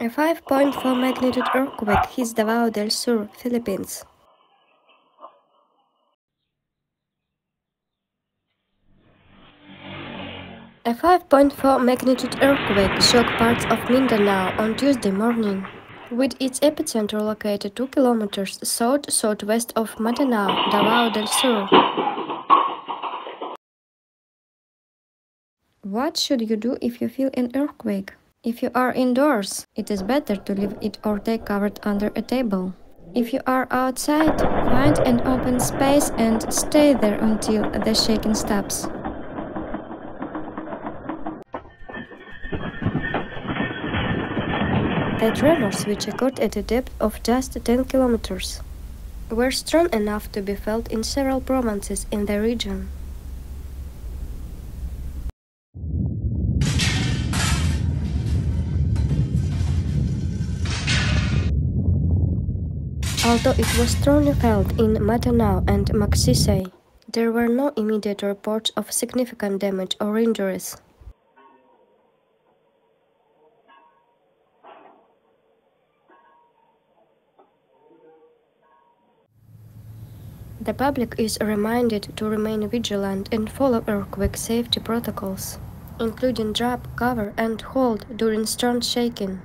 A 5.4 magnitude earthquake hits Davao del Sur, Philippines. A 5.4 magnitude earthquake shook parts of Mindanao on Tuesday morning, with its epicenter located 2 kilometers south-southwest of Matanao, Davao del Sur. What should you do if you feel an earthquake? If you are indoors, it is better to leave it or take cover under a table. If you are outside, find an open space and stay there until the shaking stops. The tremors, which occurred at a depth of just 10 kilometers, were strong enough to be felt in several provinces in the region. Although it was strongly felt in Matanao and Magsaysay, there were no immediate reports of significant damage or injuries. The public is reminded to remain vigilant and follow earthquake safety protocols, including drop, cover, and hold during strong shaking.